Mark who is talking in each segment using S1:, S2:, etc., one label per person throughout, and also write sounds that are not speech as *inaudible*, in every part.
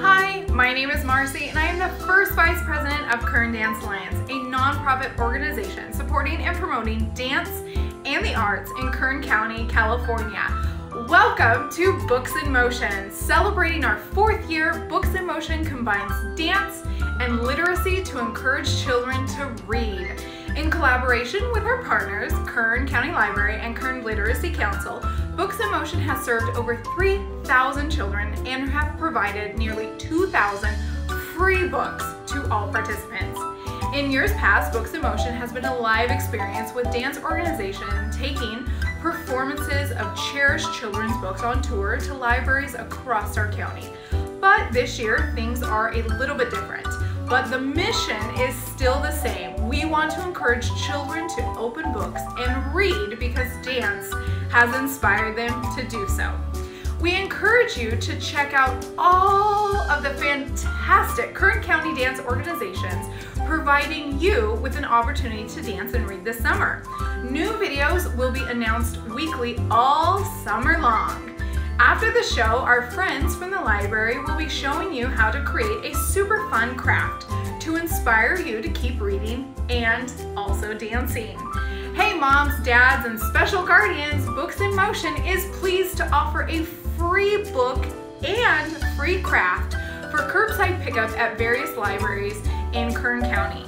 S1: Hi, my name is Marcy and I am the first Vice President of Kern Dance Alliance, a nonprofit organization supporting and promoting dance and the arts in Kern County, California. Welcome to Books in Motion. Celebrating our fourth year, Books in Motion combines dance and literacy to encourage children to read. In collaboration with our partners, Kern County Library and Kern Literacy Council, Books in Motion has served over 3,000 children and have provided nearly 2,000 free books to all participants. In years past, Books in Motion has been a live experience with dance organization taking performances of cherished children's books on tour to libraries across our county. But this year, things are a little bit different. But the mission is still the same. We want to encourage children to open books and read because dance has inspired them to do so. We encourage you to check out all of the fantastic Kern County dance organizations providing you with an opportunity to dance and read this summer. New videos will be announced weekly all summer long. After the show, our friends from the library will be showing you how to create a super fun craft to inspire you to keep reading and also dancing. Hey moms, dads, and special guardians, Books in Motion is pleased to offer a free book and free craft for curbside pickup at various libraries in Kern County.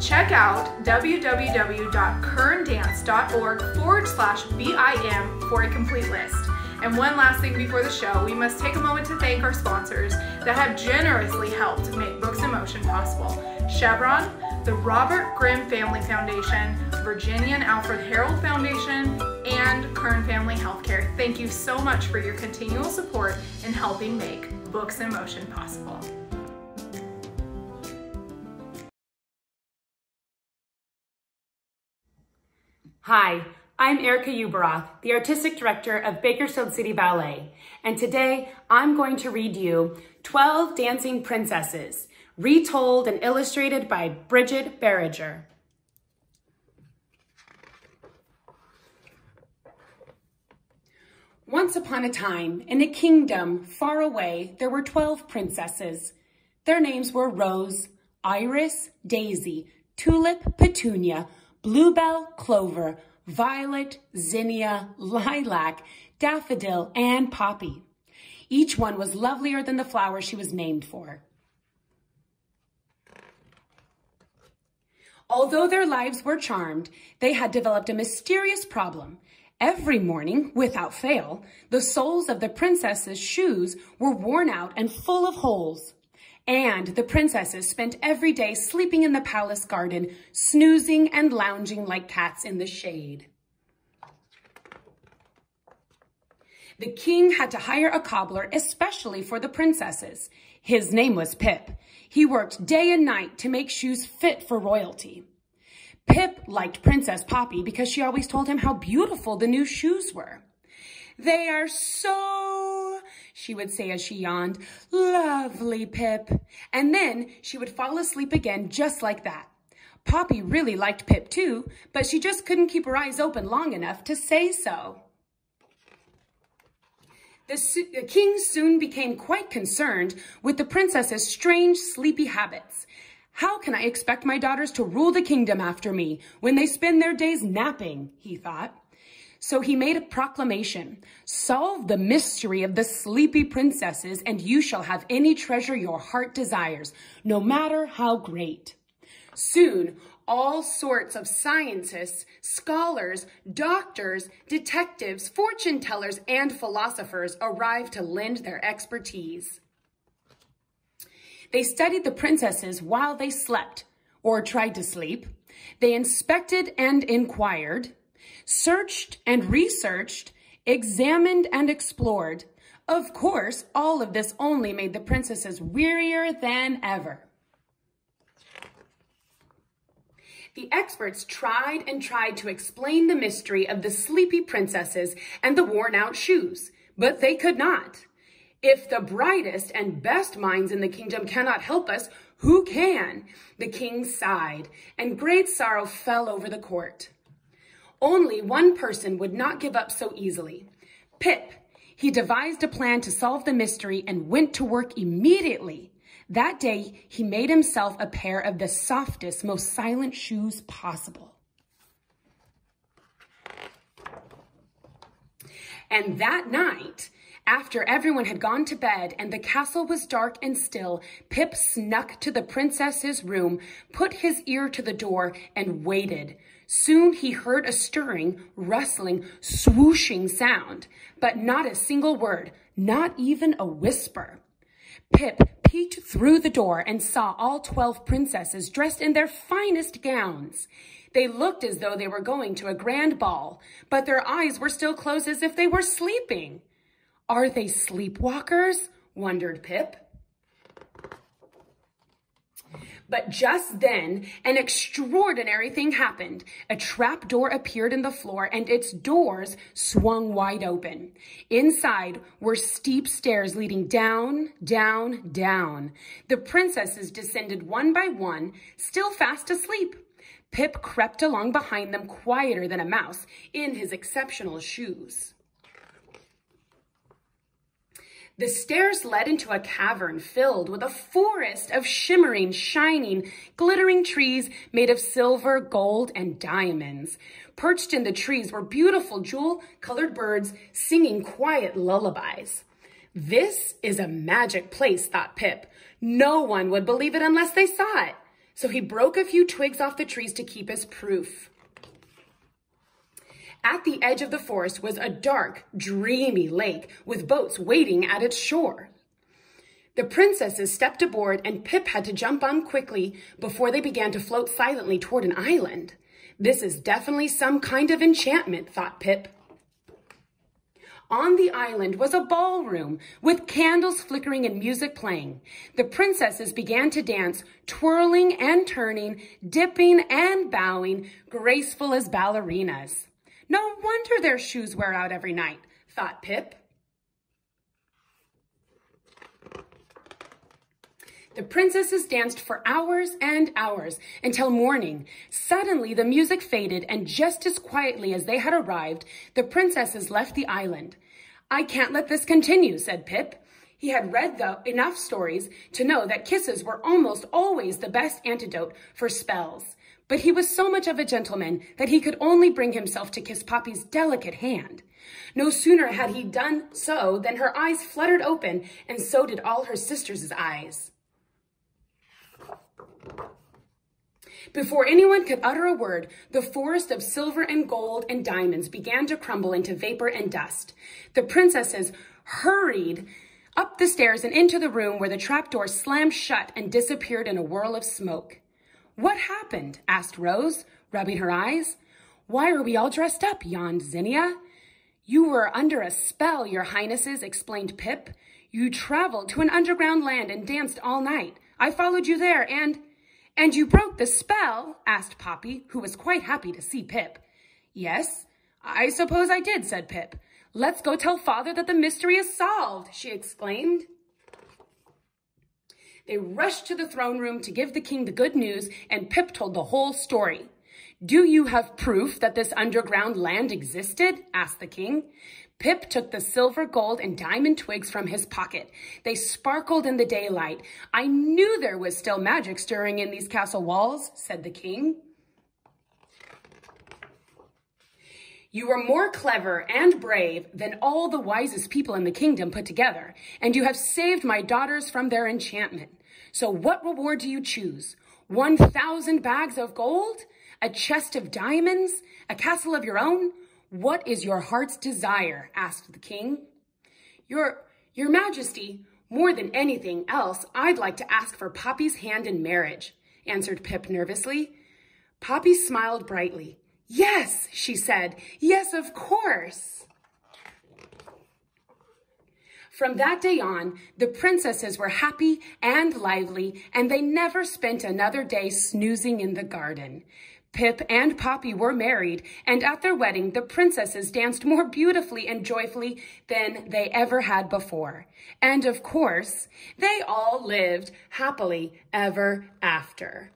S1: Check out www.kerndance.org forward slash BIM for a complete list. And one last thing before the show, we must take a moment to thank our sponsors that have generously helped make Books in Motion possible. Chevron, the Robert Grimm Family Foundation, Virginia and Alfred Harrell Foundation, and Kern Family Healthcare. Thank you so much for your continual support in helping make Books in Motion possible.
S2: Hi, I'm Erica Uberoth, the Artistic Director of Bakersfield City Ballet, and today I'm going to read you 12 Dancing Princesses, retold and illustrated by Brigette Barrager. Once upon a time, in a kingdom far away, there were 12 princesses. Their names were Rose, Iris, Daisy, Tulip, Petunia, Bluebell, Clover, violet, zinnia, lilac, daffodil, and poppy. Each one was lovelier than the flower she was named for. Although their lives were charmed, they had developed a mysterious problem. Every morning, without fail, the soles of the princess's shoes were worn out and full of holes. And the princesses spent every day sleeping in the palace garden, snoozing and lounging like cats in the shade. The king had to hire a cobbler especially for the princesses. His name was Pip. He worked day and night to make shoes fit for royalty. Pip liked Princess Poppy because she always told him how beautiful the new shoes were. They are so, she would say as she yawned, lovely, Pip. And then she would fall asleep again just like that. Poppy really liked Pip too, but she just couldn't keep her eyes open long enough to say so. The, the king soon became quite concerned with the princess's strange sleepy habits. How can I expect my daughters to rule the kingdom after me when they spend their days napping, he thought. So he made a proclamation, solve the mystery of the sleepy princesses and you shall have any treasure your heart desires, no matter how great. Soon, all sorts of scientists, scholars, doctors, detectives, fortune tellers, and philosophers arrived to lend their expertise. They studied the princesses while they slept, or tried to sleep. They inspected and inquired, searched and researched, examined and explored. Of course, all of this only made the princesses wearier than ever. The experts tried and tried to explain the mystery of the sleepy princesses and the worn out shoes, but they could not. If the brightest and best minds in the kingdom cannot help us, Who can? The king sighed, and great sorrow fell over the court. Only one person would not give up so easily. Pip. He devised a plan to solve the mystery and went to work immediately. That day, he made himself a pair of the softest, most silent shoes possible. And that night, after everyone had gone to bed and the castle was dark and still, Pip snuck to the princess's room, put his ear to the door, and waited. Soon he heard a stirring, rustling, swooshing sound, but not a single word, not even a whisper. Pip peeked through the door and saw all 12 princesses dressed in their finest gowns. They looked as though they were going to a grand ball, but their eyes were still closed as if they were sleeping. Are they sleepwalkers? wondered Pip. But just then, an extraordinary thing happened. A trap door appeared in the floor and its doors swung wide open. Inside were steep stairs leading down, down, down. The princesses descended one by one, still fast asleep. Pip crept along behind them quieter than a mouse in his exceptional shoes. The stairs led into a cavern filled with a forest of shimmering, shining, glittering trees made of silver, gold, and diamonds. Perched in the trees were beautiful jewel-colored birds singing quiet lullabies. This is a magic place, thought Pip. No one would believe it unless they saw it. So he broke a few twigs off the trees to keep as proof. At the edge of the forest was a dark, dreamy lake with boats waiting at its shore. The princesses stepped aboard and Pip had to jump on quickly before they began to float silently toward an island. This is definitely some kind of enchantment, thought Pip. On the island was a ballroom with candles flickering and music playing. The princesses began to dance, twirling and turning, dipping and bowing, graceful as ballerinas. No wonder their shoes wear out every night, thought Pip. The princesses danced for hours and hours until morning. Suddenly, the music faded, and just as quietly as they had arrived, the princesses left the island. I can't let this continue, said Pip. He had read the, enough stories to know that kisses were almost always the best antidote for spells. But he was so much of a gentleman that he could only bring himself to kiss Poppy's delicate hand. No sooner had he done so than her eyes fluttered open, and so did all her sisters' eyes. Before anyone could utter a word, the forest of silver and gold and diamonds began to crumble into vapor and dust. The princesses hurried up the stairs and into the room where the trapdoor slammed shut and disappeared in a whirl of smoke. What happened? asked Rose, rubbing her eyes. Why are we all dressed up? yawned Zinnia. You were under a spell, your highnesses, explained Pip. You traveled to an underground land and danced all night. I followed you there and... And you broke the spell? asked Poppy, who was quite happy to see Pip. Yes, I suppose I did, said Pip. Let's go tell father that the mystery is solved, she exclaimed. They rushed to the throne room to give the king the good news, and Pip told the whole story. Do you have proof that this underground land existed? asked the king. Pip took the silver, gold, and diamond twigs from his pocket. They sparkled in the daylight. I knew there was still magic stirring in these castle walls, said the king. You are more clever and brave than all the wisest people in the kingdom put together, and you have saved my daughters from their enchantment. So what reward do you choose? 1,000 bags of gold? A chest of diamonds? A castle of your own? What is your heart's desire? asked the king. Your, your majesty, more than anything else, I'd like to ask for Poppy's hand in marriage, answered Pip nervously. Poppy smiled brightly. Yes, she said. Yes, of course. From that day on, the princesses were happy and lively, and they never spent another day snoozing in the garden. Pip and Poppy were married, and at their wedding, the princesses danced more beautifully and joyfully than they ever had before. And of course, they all lived happily ever after.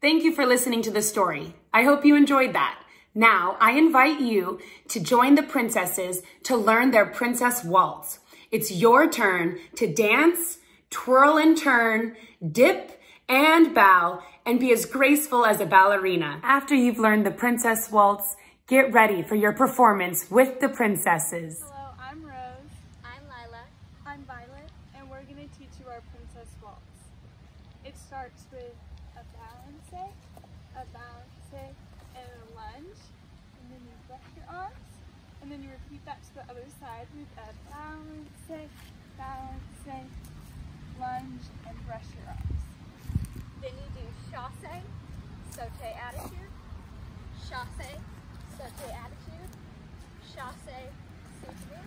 S2: Thank you for listening to the story. I hope you enjoyed that. Now, I invite you to join the princesses to learn their princess waltz. It's your turn to dance, twirl and turn, dip and bow, and be as graceful as a ballerina. After you've learned the princess waltz, get ready for your performance with the princesses.
S3: Hello, I'm Rose.
S4: I'm Lila.
S3: I'm Violet, and we're going to teach you our princess waltz. It starts with a balance, a balance, and a lunge, and then you brush your arms, and then you repeat that to the with a balance, balance, lunge, and brush your arms.
S4: Then you do chasse, saute attitude, chasse, saute attitude, chasse, soutenu,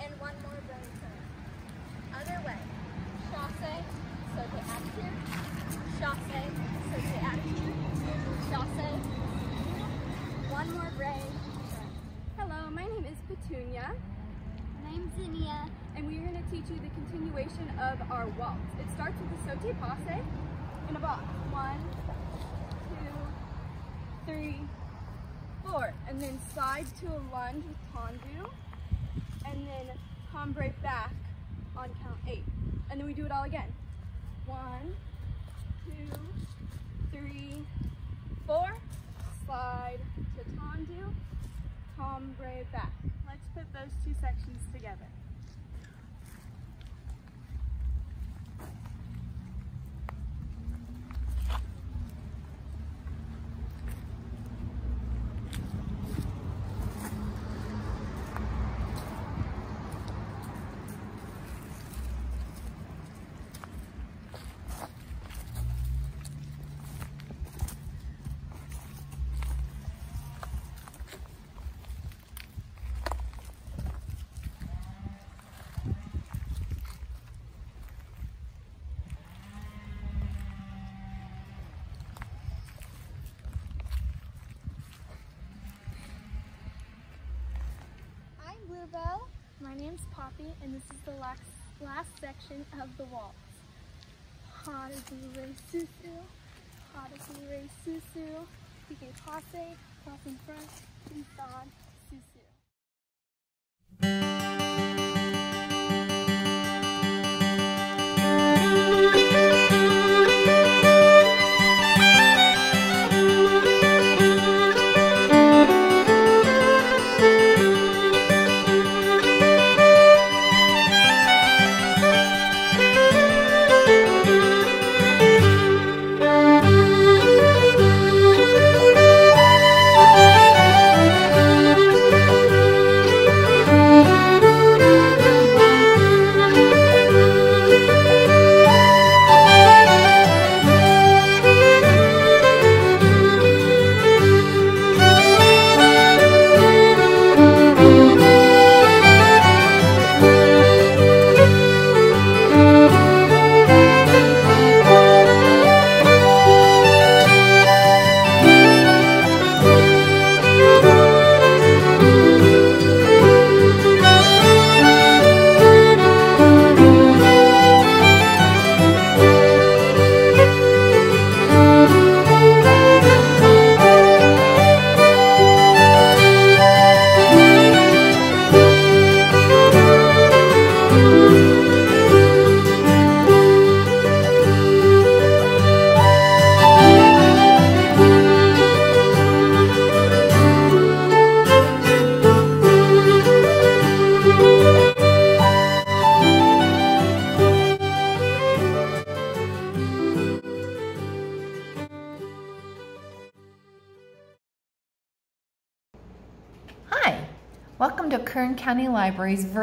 S4: and one more brain turn. Other way, chasse, saute attitude, chasse, saute attitude, chasse, one more brain.
S3: Hello, my name is Petunia,
S4: Name's Zinnia.
S3: and we're going to teach you the continuation of our waltz. It starts with a saute passe in a box. One, two, three, four. And then slide to a lunge with tendu. And then cambre back on count eight. And then we do it all again. One, two, three, four. Slide to tendu, cambre back. Put those two sections together.
S4: Bluebell. My name's Poppy, and this is the last, last section of the waltz. How to do ray sous-sus, how to do ray sous-sus, pique passe, cross in front, glissade,
S5: sous-sus.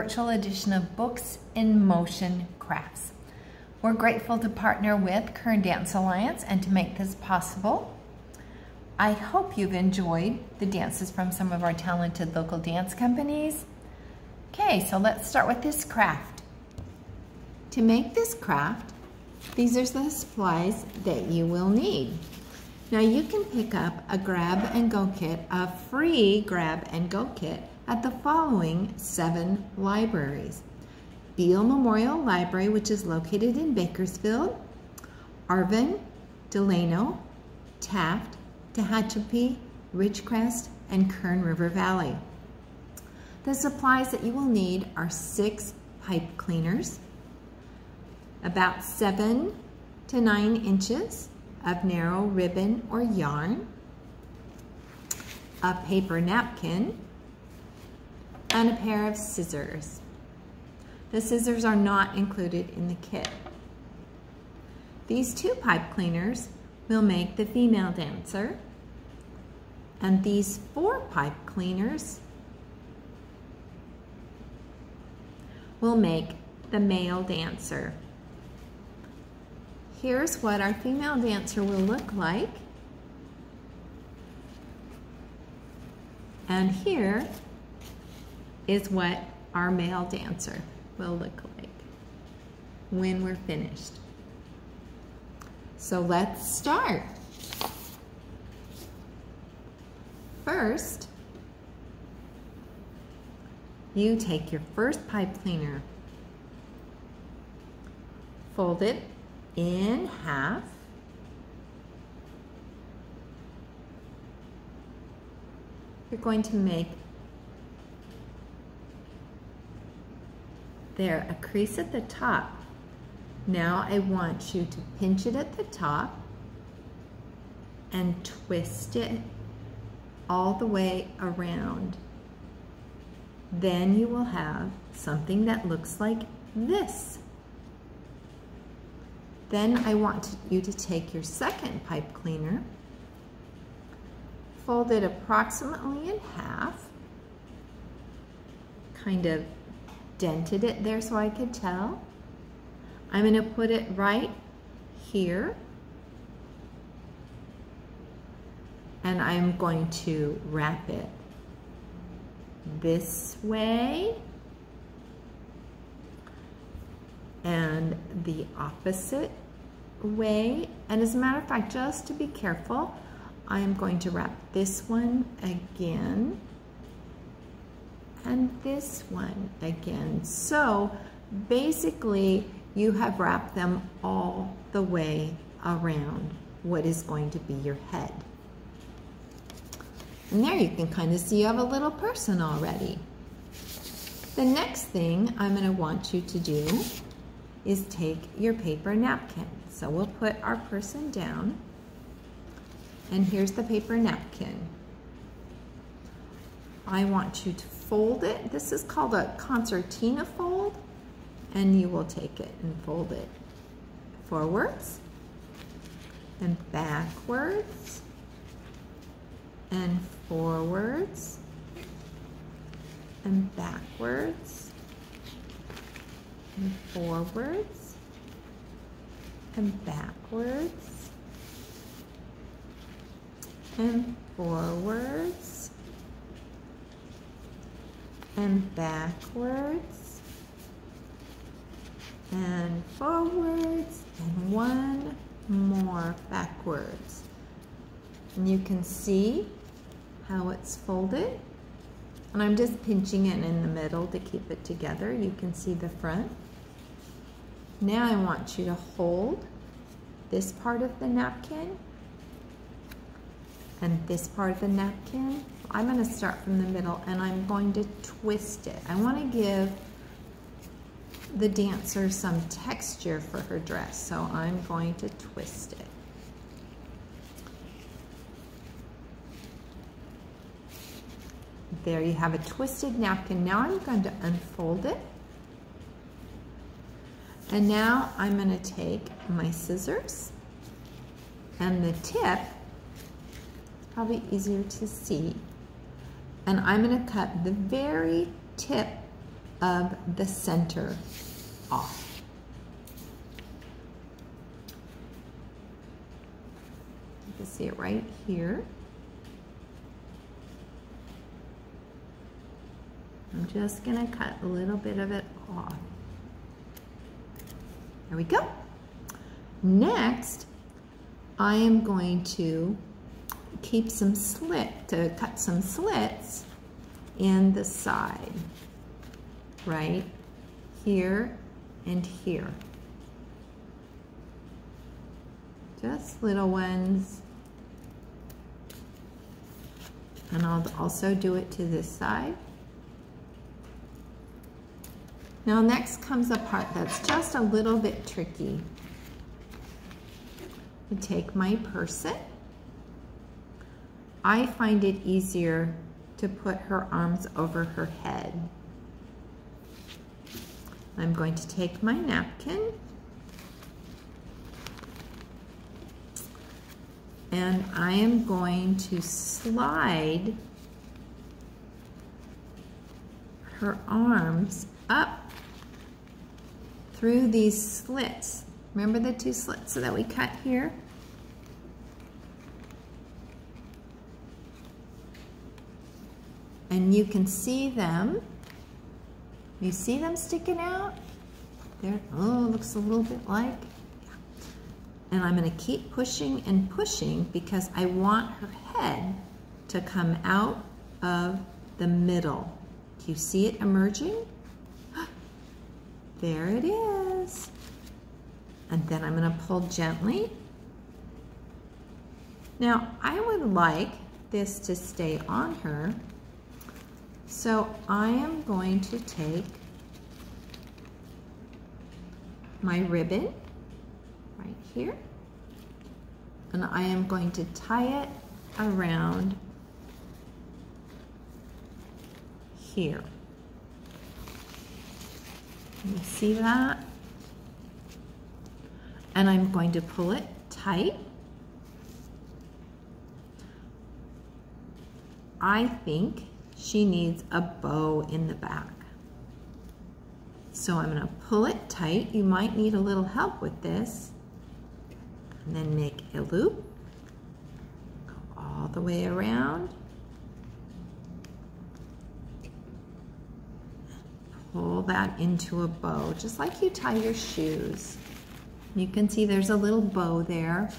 S5: Virtual edition of Books in Motion Crafts. We're grateful to partner with Kern Dance Alliance and to make this possible. I hope you've enjoyed the dances from some of our talented local dance companies. Okay, so let's start with this craft. To make this craft, these are the supplies that you will need. Now you can pick up a grab and go kit, a free grab and go kit at the following seven libraries. Beale Memorial Library, which is located in Bakersfield, Arvin, Delano, Taft, Tehachapi, Ridgecrest, and Kern River Valley. The supplies that you will need are six pipe cleaners, about seven to nine inches of narrow ribbon or yarn, a paper napkin, and a pair of scissors. The scissors are not included in the kit. These two pipe cleaners will make the female dancer and these four pipe cleaners will make the male dancer. Here's what our female dancer will look like. And here is what our male dancer will look like when we're finished. So let's start. First, you take your first pipe cleaner, fold it in half, you're going to make there a crease at the top. Now I want you to pinch it at the top and twist it all the way around. Then you will have something that looks like this. Then I want you to take your second pipe cleaner, fold it approximately in half, kind of dented it there so I could tell. I'm going to put it right here and I'm going to wrap it this way and the opposite way. And as a matter of fact, just to be careful, I'm going to wrap this one again and this one again. So basically, you have wrapped them all the way around what is going to be your head. And there you can kind of see you have a little person already. The next thing I'm going to want you to do is take your paper napkin. So we'll put our person down. And here's the paper napkin. I want you to fold it. This is called a concertina fold. And you will take it and fold it forwards and backwards and forwards and backwards and forwards and backwards and forwards and backwards and forwards and one more backwards and you can see how it's folded. And I'm just pinching it in the middle to keep it together. You can see the front. Now I want you to hold this part of the napkin and this part of the napkin. I'm going to start from the middle and I'm going to twist it. I want to give the dancer some texture for her dress, so I'm going to twist it. There you have a twisted napkin. Now I'm going to unfold it. And now I'm going to take my scissors and the tip, probably easier to see. And I'm gonna cut the very tip of the center off. You can see it right here. I'm just gonna cut a little bit of it off. There we go. Next, I am going to keep some slit, to cut some slits in the side, right here and here. Just little ones. And I'll also do it to this side. Now next comes a part that's just a little bit tricky. I take my person. I find it easier to put her arms over her head. I'm going to take my napkin and I am going to slide her arms up through these slits. Remember the two slits so that we cut here? And you can see them. You see them sticking out? There, oh, looks a little bit like. And I'm gonna keep pushing and pushing because I want her head to come out of the middle. Do you see it emerging? *gasps* There it is. And then I'm gonna pull gently. Now, I would like this to stay on her. So I am going to take my ribbon right here and I am going to tie it around here. You see that? And I'm going to pull it tight. I think she needs a bow in the back. So I'm going to pull it tight. You might need a little help with this. And then make a loop. Go all the way around. pull that into a bow, just like you tie your shoes. You can see there's a little bow there.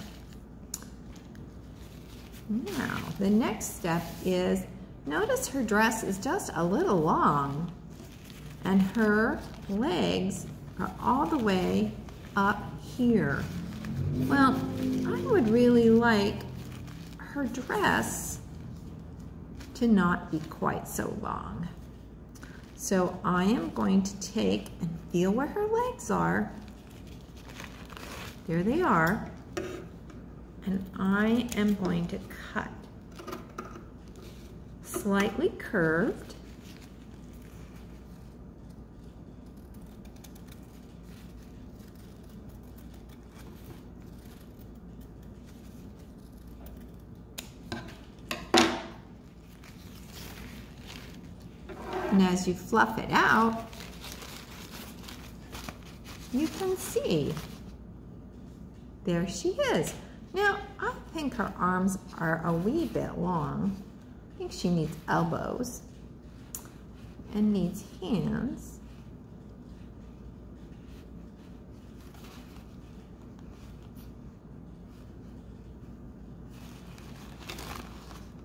S5: Now, the next step is, notice her dress is just a little long and her legs are all the way up here. Well, I would really like her dress to not be quite so long. So I am going to take and feel where her legs are. There they are. And I am going to cut slightly curved. And as you fluff it out, you can see there she is. Now, I think her arms are a wee bit long. I think she needs elbows and needs hands.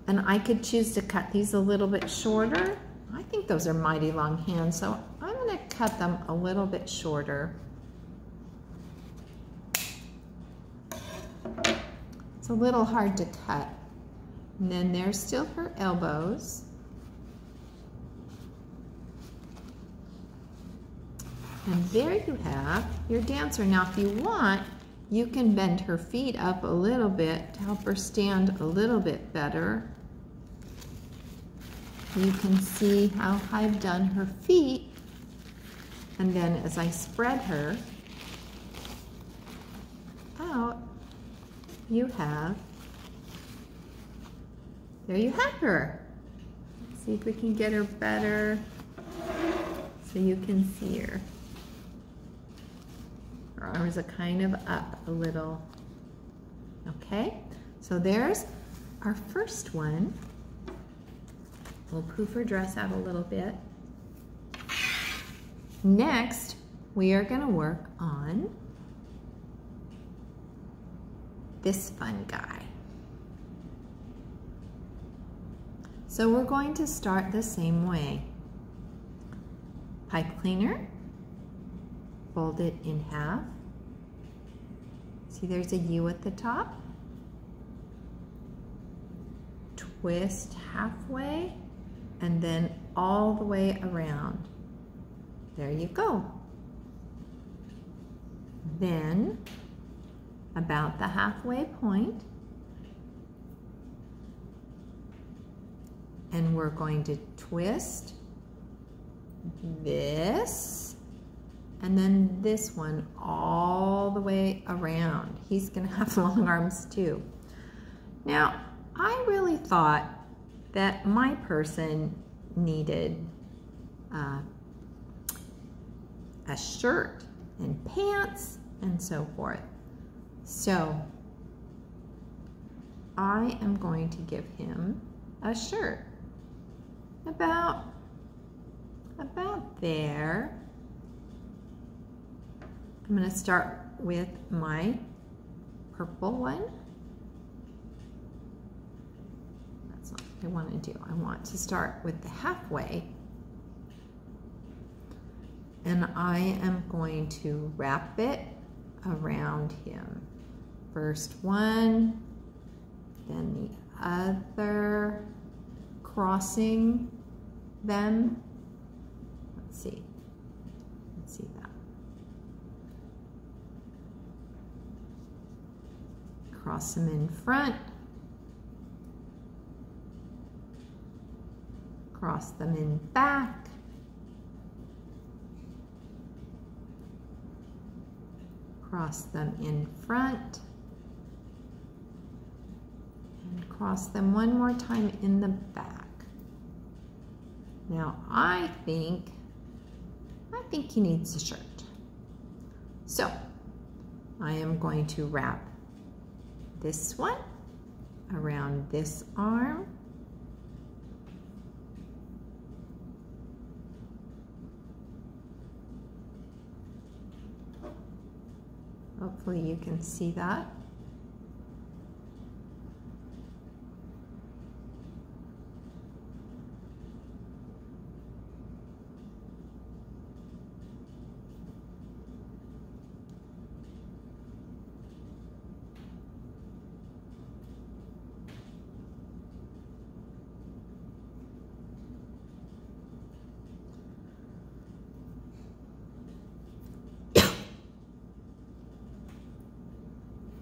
S5: And I could choose to cut these a little bit shorter I think those are mighty long hands, so I'm gonna cut them a little bit shorter. It's a little hard to cut. And then there's still her elbows. And there you have your dancer. Now, if you want, you can bend her feet up a little bit to help her stand a little bit better. You can see how I've done her feet. And then as I spread her out, you have, there you have her. Let's see if we can get her better so you can see her. Her arms are kind of up a little. Okay, so there's our first one. We'll poof her dress out a little bit. Next, we are gonna work on this fun guy. So we're going to start the same way. Pipe cleaner, fold it in half. See there's a U at the top. Twist halfway and then all the way around. There you go. Then about the halfway point, and we're going to twist this and then this one all the way around. He's gonna *laughs* have long arms too. Now, I really thought that my person needed uh, a shirt and pants and so forth. So I am going to give him a shirt about about there. I'm going to start with my purple one. That's not what I want to do. I want to start with the halfway. And I am going to wrap it around him. First one, then the other, crossing them. Let's see. Let's see that. Cross them in front. Cross them in back. Cross them in front and cross them one more time in the back. Now I think, I think he needs a shirt. So I am going to wrap this one around this arm. Hopefully you can see that.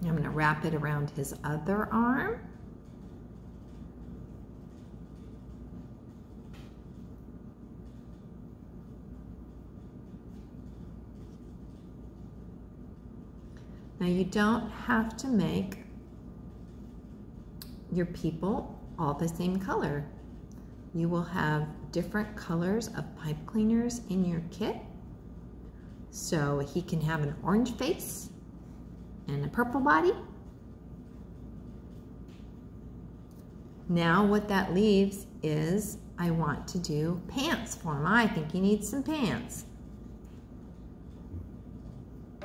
S5: I'm going to wrap it around his other arm. Now you don't have to make your people all the same color. You will have different colors of pipe cleaners in your kit. So he can have an orange face, and a purple body. Now what that leaves is I want to do pants for him. I think he needs some pants.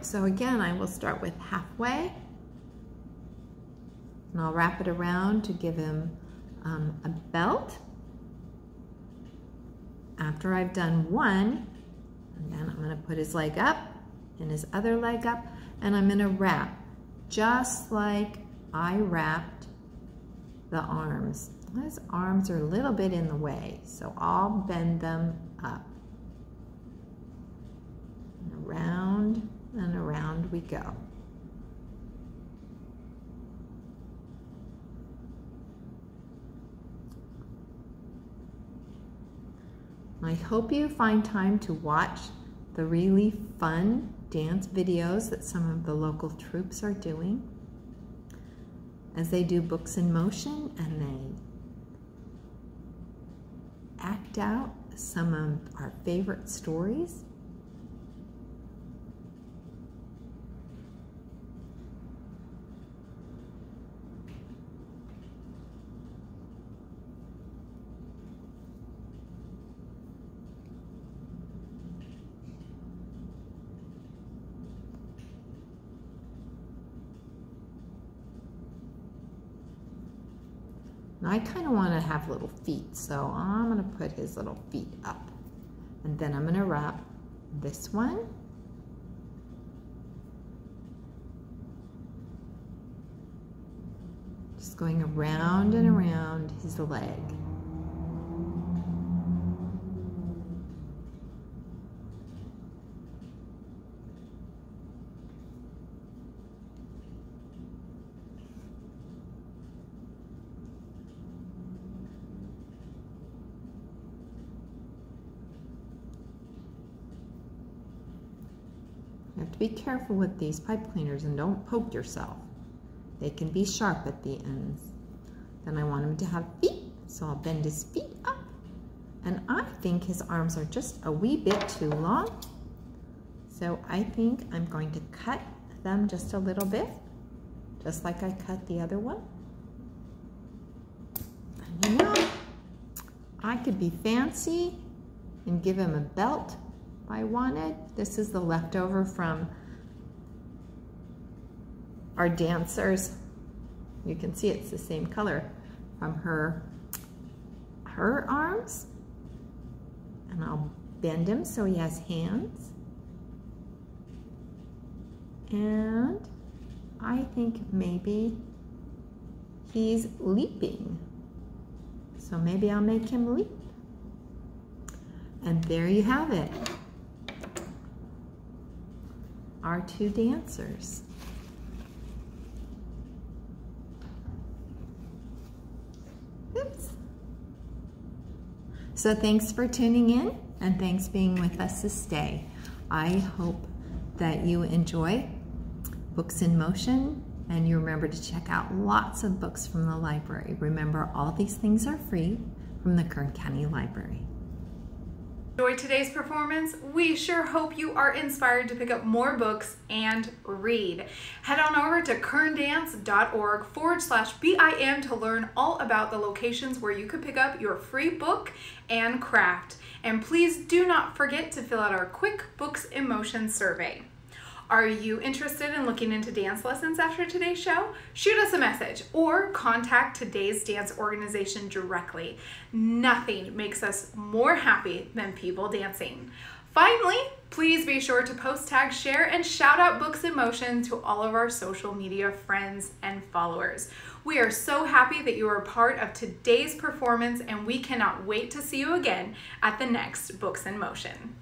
S5: So again, I will start with halfway and I'll wrap it around to give him um, a belt. After I've done one, and then I'm gonna put his leg up and his other leg up and I'm gonna wrap just like I wrapped the arms. His arms are a little bit in the way, so I'll bend them up. And around and around we go. I hope you find time to watch the really fun dance videos that some of the local troupes are doing as they do books in motion and they act out some of our favorite stories. And I kind of want to have little feet, so I'm going to put his little feet up. And then I'm going to wrap this one. Just going around and around his leg. Be careful with these pipe cleaners and don't poke yourself. They can be sharp at the ends. Then I want him to have feet, so I'll bend his feet up. And I think his arms are just a wee bit too long. So I think I'm going to cut them just a little bit, just like I cut the other one. And you know, I could be fancy and give him a belt I wanted. This is the leftover from our dancers. You can see it's the same color from her, her arms. And I'll bend him so he has hands. And I think maybe he's leaping. So maybe I'll make him leap. And there you have it. Our two dancers. Oops. So thanks for tuning in and thanks being with us this day. I hope that you enjoy Books in Motion and you remember to check out lots of books from the library. Remember, all these things are free from the Kern County Library
S1: enjoyed today's performance, we sure hope you are inspired to pick up more books and read. Head on over to kerndance.org forward slash BIM to learn all about the locations where you could pick up your free book and craft. And please do not forget to fill out our quick Books in Motion survey. Are you interested in looking into dance lessons after today's show? Shoot us a message or contact today's dance organization directly. Nothing makes us more happy than people dancing. Finally, please be sure to post, tag, share, and shout out Books in Motion to all of our social media friends and followers. We are so happy that you are part of today's performance and we cannot wait to see you again at the next Books in Motion.